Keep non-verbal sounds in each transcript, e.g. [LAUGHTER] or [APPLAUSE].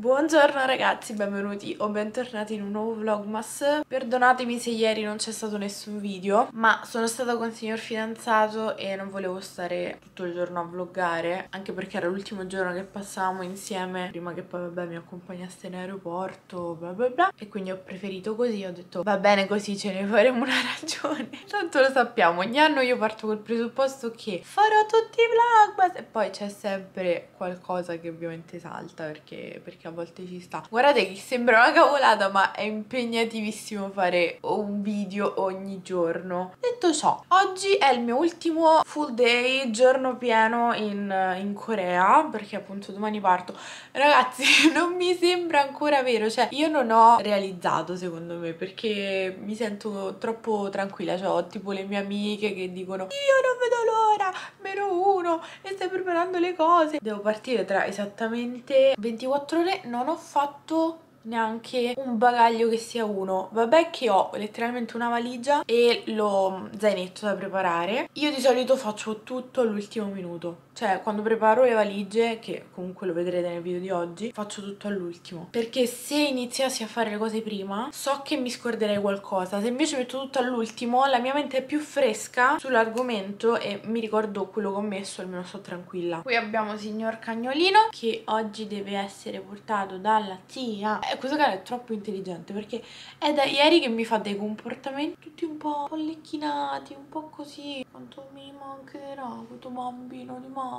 Buongiorno ragazzi, benvenuti o bentornati in un nuovo vlogmas. Perdonatemi se ieri non c'è stato nessun video Ma sono stata con il signor fidanzato e non volevo stare tutto il giorno a vloggare Anche perché era l'ultimo giorno che passavamo insieme Prima che poi vabbè mi accompagnasse in aeroporto bla bla bla E quindi ho preferito così, ho detto va bene così ce ne faremo una ragione. [LAUGHS] Tanto lo sappiamo, ogni anno io parto col presupposto che farò tutti i vlogmas E poi c'è sempre qualcosa che ovviamente salta perché, perché a volte ci sta. Guardate che sembra una cavolata ma è impegnativissimo fare un video ogni giorno. Detto ciò, oggi è il mio ultimo full day, giorno pieno in, in Corea perché appunto domani parto. Ragazzi [LAUGHS] non mi sembra ancora vero, cioè io non ho realizzato secondo me perché mi sento troppo tranquilla, cioè ho tipo le mie amiche che dicono io non vedo l'ora, meno uno e stai preparando le cose. Devo partire tra esattamente 24 ore non ho fatto neanche un bagaglio che sia uno. Vabbè che ho letteralmente una valigia e lo zainetto da preparare. Io di solito faccio tutto all'ultimo minuto cioè quando preparo le valigie che comunque lo vedrete nel video di oggi faccio tutto all'ultimo perché se iniziassi a fare le cose prima so che mi scorderei qualcosa se invece metto tutto all'ultimo la mia mente è più fresca sull'argomento e mi ricordo quello che ho messo almeno sto tranquilla qui abbiamo signor cagnolino che oggi deve essere portato dalla zia eh, questo cane è troppo intelligente perché è da ieri che mi fa dei comportamenti tutti un po' pollecchinati, un po' così. Quanto mi mancherà questo bambino di mamma.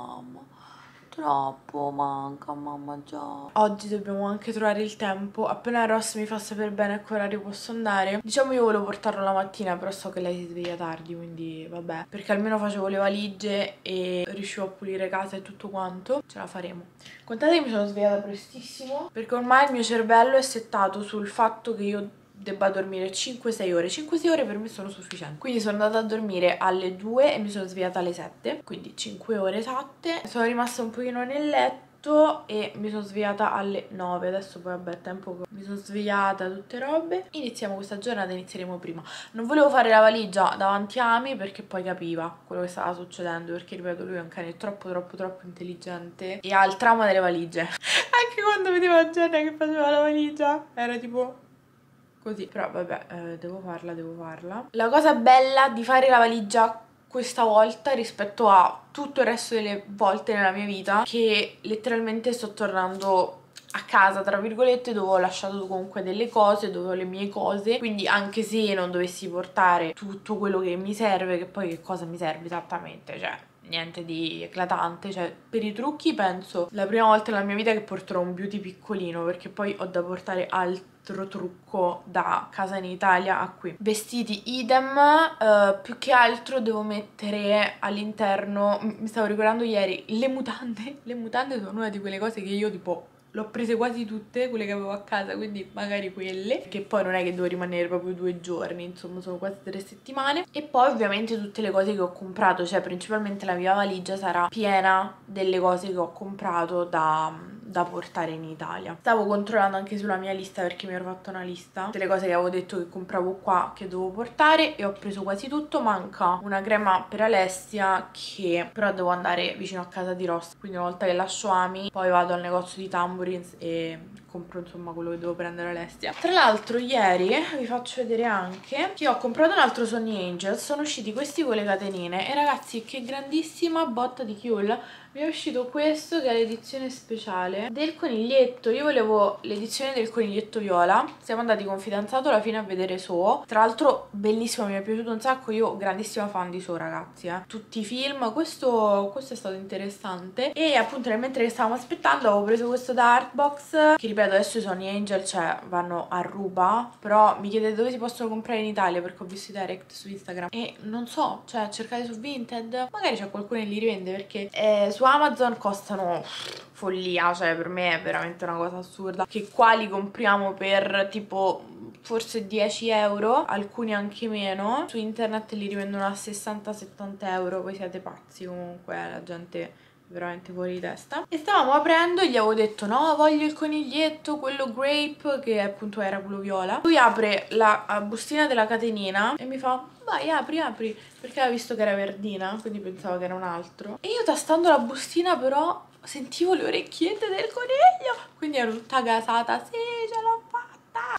Troppo manca mamma già. Oggi dobbiamo anche trovare il tempo. Appena Ross mi fa sapere bene a che orario posso andare Diciamo io volevo portarlo la mattina Però so che lei si sveglia tardi Quindi vabbè. Perché almeno facevo le valigie E riuscivo a pulire casa e tutto quanto. Ce la faremo. Contate che mi sono svegliata prestissimo. Perché ormai il mio cervello è settato sul fatto che io debba dormire 5-6 ore. 5-6 ore per me sono sufficienti. Quindi sono andata a dormire alle 2 e mi sono svegliata alle 7 quindi 5 ore esatte. Sono rimasta un pochino nel letto e mi sono svegliata alle 9 adesso poi vabbè tempo che mi sono svegliata tutte robe. Iniziamo questa giornata inizieremo prima. Non volevo fare la valigia davanti a Ami perché poi capiva quello che stava succedendo perché ripeto lui è un cane troppo troppo troppo intelligente e ha il trauma delle valigie. [LAUGHS] Anche quando vedeva Gianna che faceva la valigia era tipo così però vabbè eh, devo farla devo farla. La cosa bella di fare la valigia questa volta rispetto a tutto il resto delle volte nella mia vita che letteralmente sto tornando a casa tra virgolette dove ho lasciato comunque delle cose dove ho le mie cose. Quindi anche se non dovessi portare tutto quello che mi serve che poi che cosa mi serve esattamente? Cioè niente di eclatante, cioè per i trucchi penso la prima volta nella mia vita che porterò un beauty piccolino perché poi ho da portare altro trucco da casa in Italia a qui. Vestiti idem, uh, più che altro devo mettere all'interno, mi stavo ricordando ieri, le mutande, [LAUGHS] le mutande sono una di quelle cose che io tipo L'ho prese quasi tutte, quelle che avevo a casa, quindi magari quelle. Che poi non è che devo rimanere proprio due giorni, insomma sono quasi tre settimane. E poi ovviamente tutte le cose che ho comprato, cioè principalmente la mia valigia sarà piena delle cose che ho comprato da, da portare in Italia. Stavo controllando anche sulla mia lista perché mi ero fatta una lista delle cose che avevo detto che compravo qua che dovevo portare e ho preso quasi tutto. Manca una crema per Alessia che però devo andare vicino a casa di Ross, quindi una volta che lascio Ami poi vado al negozio di Tambo tambourines e compro insomma quello che devo prendere Alessia tra l'altro ieri vi faccio vedere anche che ho comprato un altro Sony Angel. Sono usciti questi con le catenine. E ragazzi che grandissima botta di Kiul mi è uscito questo che è l'edizione speciale del coniglietto. Io volevo l'edizione del coniglietto viola. Siamo andati con fidanzato alla fine a vedere So. Tra l'altro bellissimo mi è piaciuto un sacco. Io grandissima fan di So ragazzi eh. tutti i film. Questo, questo è stato interessante. E appunto mentre stavamo aspettando avevo preso questo da Artbox che ripeto adesso i Sony Angel cioè vanno a ruba però mi chiedete dove si possono comprare in Italia perché ho visto i direct su Instagram e non so cioè cercate su Vinted magari c'è qualcuno che li rivende perché eh, su Amazon costano follia, cioè per me è veramente una cosa assurda. Che qua li compriamo per tipo forse 10 euro, alcuni anche meno. Su internet li rivendono a 60-70 euro, voi siete pazzi comunque, la gente veramente fuori di testa. E stavamo aprendo e gli avevo detto no voglio il coniglietto quello grape che appunto era quello viola. Lui apre la bustina della catenina e mi fa vai apri apri. Perché aveva visto che era verdina quindi pensavo che era un altro. E io tastando la bustina però sentivo le orecchiette del coniglio, quindi ero tutta gasata, sì, ce l'ho.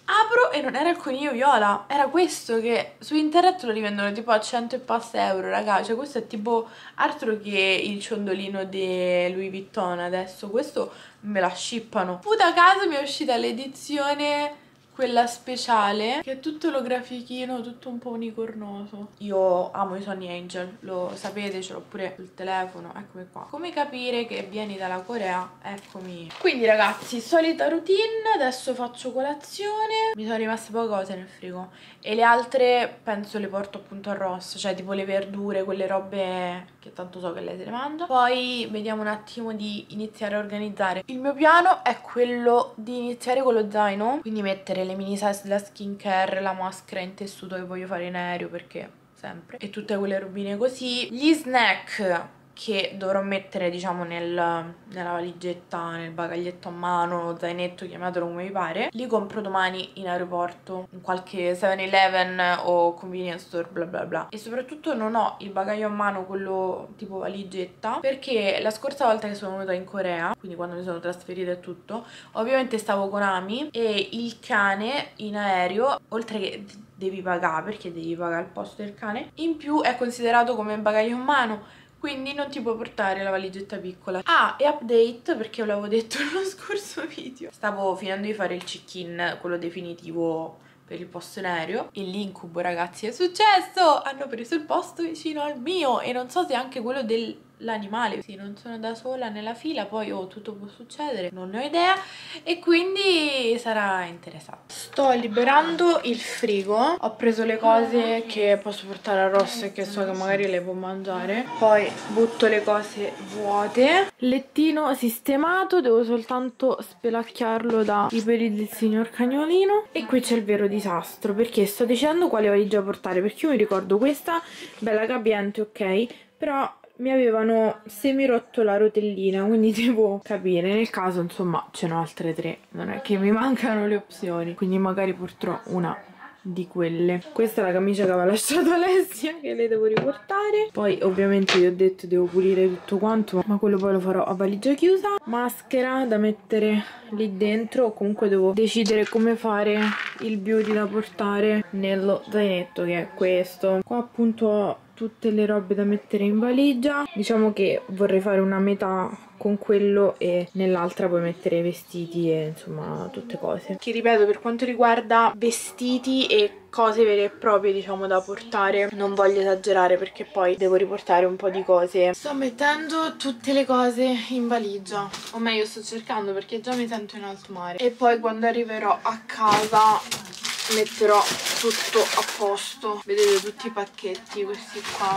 Apro e non era il coniglio viola, era questo che su internet lo rivendono tipo a 100 e passa euro, raga. Cioè questo è tipo altro che il ciondolino di Louis Vuitton adesso, questo me la scippano. Puta caso mi è uscita l'edizione quella speciale che è tutto lo grafichino tutto un po' unicornoso. Io amo i Sony Angel lo sapete ce l'ho pure sul telefono eccomi qua. Come capire che vieni dalla Corea? Eccomi. Quindi ragazzi solita routine adesso faccio colazione. Mi sono rimaste poche cose nel frigo. E le altre penso le porto appunto a Ross cioè tipo le verdure quelle robe che tanto so che lei se le mangia poi vediamo un attimo di iniziare a organizzare. Il mio piano è quello di iniziare con lo zaino quindi mettere le mini size della skincare, la maschera in tessuto che voglio fare in aereo perché sempre e tutte quelle robine così. Gli snack che dovrò mettere diciamo nel, nella valigetta, nel bagaglietto a mano, zainetto, chiamatelo come vi pare. Li compro domani in aeroporto in qualche 7-Eleven o convenience store bla bla bla. E soprattutto non ho il bagaglio a mano quello tipo valigetta perché la scorsa volta che sono venuta in Corea quindi quando mi sono trasferita e tutto ovviamente stavo con Ami e il cane in aereo oltre che devi pagare perché devi pagare il posto del cane in più è considerato come bagaglio a mano quindi non ti puoi portare la valigetta piccola. Ah, e update, perché ve l'avevo detto [LAUGHS] nello scorso video. Stavo finendo di fare il check-in, quello definitivo per il posto in aereo e l'incubo ragazzi è successo hanno preso il posto vicino al mio e non so se anche quello del l'animale sì non sono da sola nella fila poi oh tutto può succedere non ne ho idea. E quindi sarà interessante. Sto liberando il frigo. Ho preso le cose che posso portare a Ross e che so che magari le può mangiare. Poi butto le cose vuote. Lettino sistemato devo soltanto spelacchiarlo dai peli del signor cagnolino. E qui c'è il vero disastro perché sto dicendo quale valigia portare perché io mi ricordo questa bella capiente ok però mi avevano semi rotto la rotellina quindi [LAUGHS] devo capire. Nel caso insomma ce n'ho altre tre. Non è che mi mancano le opzioni quindi magari porterò una di quelle. Questa è la camicia che aveva [LAUGHS] lasciato Alessia che le devo riportare. Poi ovviamente vi ho detto devo pulire tutto quanto ma quello poi lo farò a valigia chiusa. Maschera da mettere lì dentro. Comunque devo decidere come fare il beauty da portare nello zainetto che è questo. Qua appunto ho tutte le robe da mettere in valigia. Diciamo che vorrei fare una metà con quello e nell'altra poi mettere vestiti e insomma tutte cose. Che ripeto per quanto riguarda vestiti e cose vere e proprie diciamo da portare non voglio esagerare perché poi devo riportare un po' di cose. Sto mettendo tutte le cose in valigia. O meglio sto cercando perché già mi sento in alto mare. E poi quando arriverò a casa metterò tutto a posto. Vedete tutti i pacchetti questi qua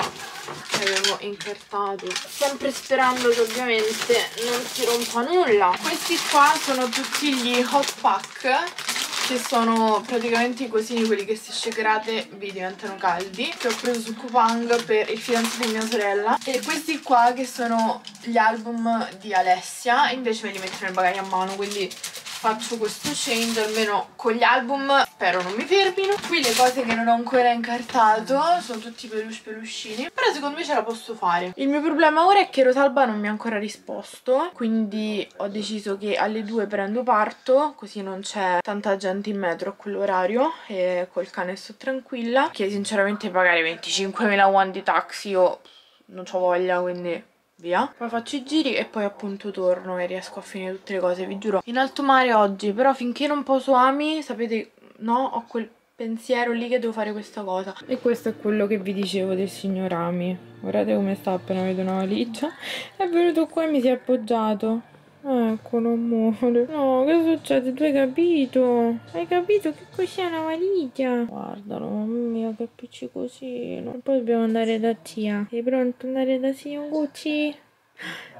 che avevo incartato. Sempre sperando che ovviamente non si rompa nulla. Questi qua sono tutti gli hot pack che sono praticamente i cosini quelli che se shakerate vi diventano caldi che ho preso su Kupang per il fidanzato di mia sorella. E questi qua che sono gli album di Alessia invece me li metto nel bagaglio a mano quindi faccio questo change almeno con gli album spero non mi fermino. Qui le cose che non ho ancora incartato sono tutti peluche peluscini però secondo me ce la posso fare. Il mio problema ora è che Rosalba non mi ha ancora risposto quindi ho deciso che alle 2 prendo parto così non c'è tanta gente in metro a quell'orario e col cane sto tranquilla che sinceramente pagare 25.000 won di taxi io non ho voglia quindi via. Poi faccio i giri e poi appunto torno e riesco a finire tutte le cose vi giuro. In alto mare oggi però finché non poso Ami sapete no ho quel pensiero lì che devo fare questa cosa. E questo è quello che vi dicevo del signor Ami. Guardate come sta appena vedo una valigia. È venuto qua e mi si è appoggiato Eccolo amore No che succede? Tu hai capito? Hai capito che cos'è una valigia? Guardalo mamma mia che appiccicosino Poi dobbiamo andare da zia Sei pronto ad andare da signor Gucci?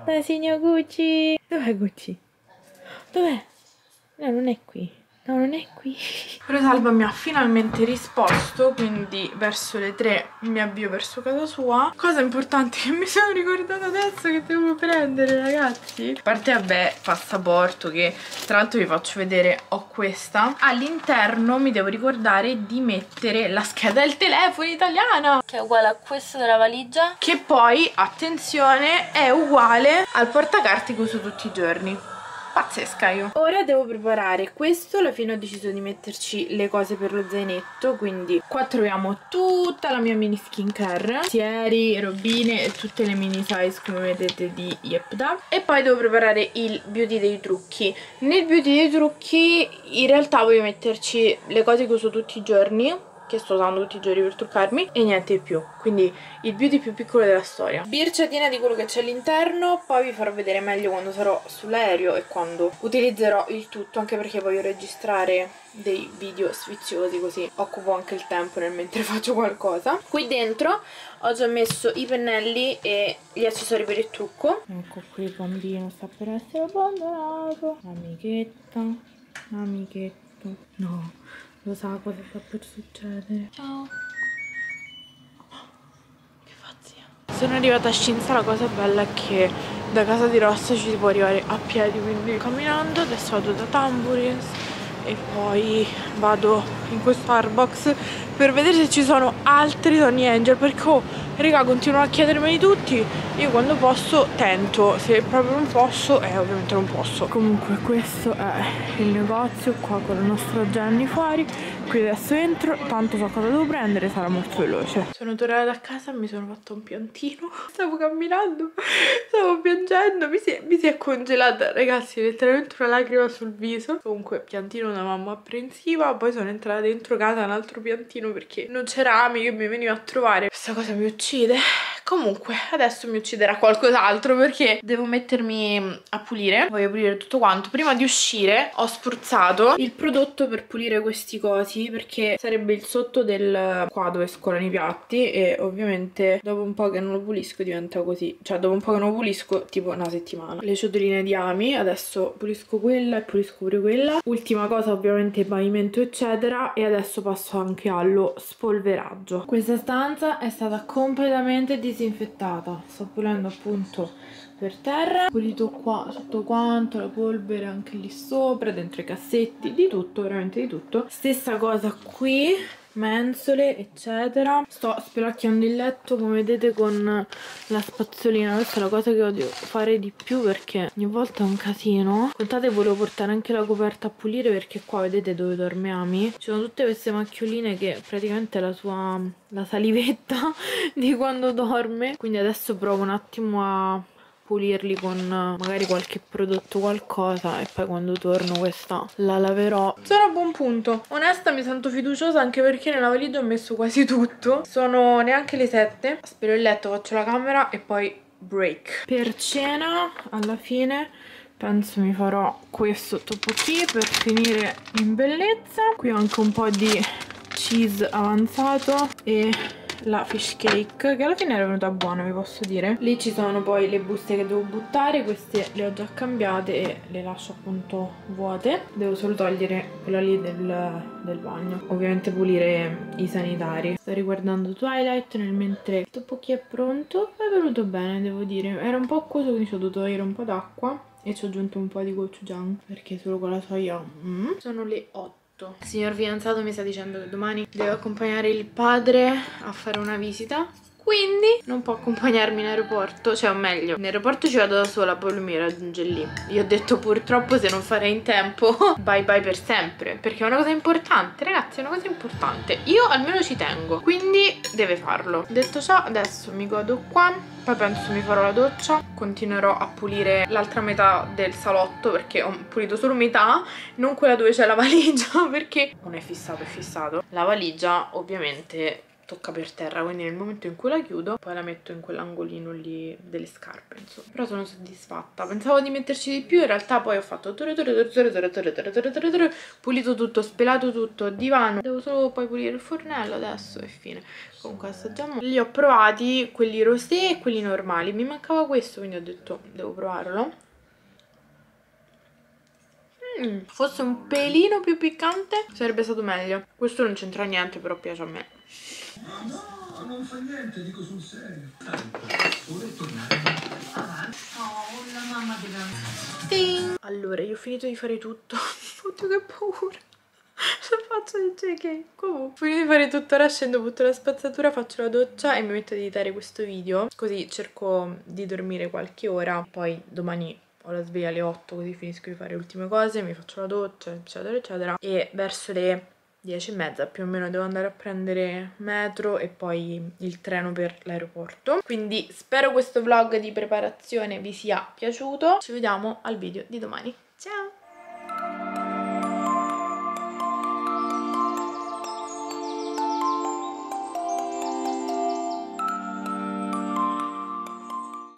Da signor Gucci Dov'è Gucci? Dov'è? No non è qui No, non è qui. [LAUGHS] Rosalba mi ha finalmente risposto, quindi verso le 3 mi avvio verso casa sua. Cosa importante che mi sono ricordata adesso che devo prendere, ragazzi. A parte, vabbè, passaporto che tra l'altro vi faccio vedere, ho questa. All'interno mi devo ricordare di mettere la scheda del telefono italiana. Che è uguale a questa della valigia. Che poi, attenzione, è uguale al portacarte che uso tutti i giorni pazzesca io. Ora devo preparare questo alla fine ho deciso di metterci le cose per lo zainetto quindi qua troviamo tutta la mia mini skincare sieri, robine e tutte le mini size come vedete di Yepda. E poi devo preparare il beauty dei trucchi. Nel beauty dei trucchi in realtà voglio metterci le cose che uso tutti i giorni che sto usando tutti i giorni per truccarmi e niente di più. Quindi il beauty più piccolo della storia. Birciatina di quello che c'è all'interno poi vi farò vedere meglio quando sarò sull'aereo e quando utilizzerò il tutto anche perché voglio registrare dei video sfiziosi così occupo anche il tempo nel mentre [LAUGHS] faccio qualcosa. Qui dentro ho già messo i pennelli e gli accessori per il trucco. Ecco qui il bambino sta per essere abbandonato. Amichetta amichetto no lo sa cosa sta per succedere. Ciao. Che pazzia. Sono arrivata a Scinza, la cosa bella è che da casa di Rossa ci si può arrivare a piedi, quindi camminando. Adesso vado da Tamburins e poi vado in questo Starbucks per vedere se ci sono altri Tony Angel perché oh, raga continuano a chiedermeli tutti. Io quando posso tento. Se proprio non posso eh ovviamente non posso. Comunque questo è il negozio qua con la nostra Jenny fuori. Qui adesso entro tanto so cosa devo prendere sarà molto veloce. Sono tornata a casa mi sono fatto un piantino. [LAUGHS] Stavo camminando stavo piangendo mi si, è, mi si è congelata. Ragazzi letteralmente una lacrima sul viso. Comunque piantino da mamma apprensiva poi sono entrata dentro casa un altro piantino perché non c'era Ami che mi veniva a trovare. Questa cosa mi uccide Comunque, adesso mi ucciderà qualcos'altro perché devo mettermi a pulire. Voglio pulire tutto quanto. Prima di uscire ho spruzzato il prodotto per pulire questi cosi perché sarebbe il sotto del qua dove scolano i piatti e ovviamente dopo un po' che non lo pulisco diventa così. Cioè, dopo un po' che non lo pulisco, tipo una settimana. Le ciotoline di Ami, adesso pulisco quella e pulisco pure quella. Ultima cosa, ovviamente il pavimento eccetera e adesso passo anche allo spolveraggio. Questa stanza è stata completamente disinfettata disinfettata. Sto pulendo appunto per terra. Pulito qua tutto quanto la polvere anche lì sopra dentro i cassetti di tutto veramente di tutto. Stessa cosa qui mensole eccetera. Sto spelacchiando il letto come vedete con la spazzolina. Questa è la cosa che odio fare di più perché ogni volta è un casino. Contate volevo portare anche la coperta a pulire perché qua vedete dove dorme Ami? Ci sono tutte queste macchioline che praticamente è la sua la salivetta [LAUGHS] di quando dorme. Quindi adesso provo un attimo a pulirli con magari qualche prodotto qualcosa e poi quando torno questa la laverò. Sono a buon punto. Onesta mi sento fiduciosa anche perché nella valigia ho messo quasi tutto. Sono neanche le 7 spero il letto faccio la camera e poi break. Per cena alla fine penso mi farò questo tteokbokki per finire in bellezza. Qui ho anche un po' di cheese avanzato e la fish cake che alla fine era venuta buona vi posso dire. Lì ci sono poi le buste che devo buttare queste le ho già cambiate e le lascio appunto vuote. Devo solo togliere quella lì del, del bagno. Ovviamente pulire i sanitari. Sto riguardando Twilight nel mentre il topocchi è pronto. È venuto bene devo dire. Era un po' acquoso quindi ci ho dovuto togliere un po' d'acqua e ci ho aggiunto un po' di gochujang perché solo con la soia mm. sono le 8 il signor fidanzato mi sta dicendo che domani devo accompagnare il padre a fare una visita quindi non può accompagnarmi in aeroporto cioè o meglio in aeroporto ci vado da sola poi lui mi raggiunge lì. Io ho detto purtroppo se non farei in tempo [LAUGHS] bye bye per sempre. Perché è una cosa importante ragazzi è una cosa importante. Io almeno ci tengo quindi deve farlo. Detto ciò adesso mi godo qua poi penso mi farò la doccia continuerò a pulire l'altra metà del salotto perché ho pulito solo metà non quella dove c'è la [LAUGHS] valigia perché non è fissato è fissato. La valigia ovviamente tocca per terra quindi nel momento in cui la chiudo poi la metto in quell'angolino lì delle scarpe insomma però sono soddisfatta pensavo di metterci di più in realtà poi ho fatto pulito tutto spelato tutto divano devo solo poi pulire il fornello adesso e fine comunque assaggiamo li ho provati quelli rosé e quelli normali mi mancava questo quindi ho detto devo provarlo Mm, fosse un pelino più piccante sarebbe stato meglio. Questo non c'entra niente, però piace a me. No, non fa niente, dico sul serio. Vuole tornare avanti? La mamma deve Ting. Allora, io ho finito di fare tutto. [LAUGHS] Oddio, che paura. Se faccio di JK. Comunque, finito di fare tutto, ora scendo, butto la spazzatura, faccio la doccia e mi metto ad editare questo video. Così cerco di dormire qualche ora. Poi domani ho la sveglia alle 8 così finisco di fare le ultime cose, mi faccio la doccia, eccetera, eccetera. E verso le 10 e mezza più o meno devo andare a prendere metro e poi il treno per l'aeroporto. Quindi spero questo vlog di preparazione vi sia piaciuto. Ci vediamo al video di domani. Ciao!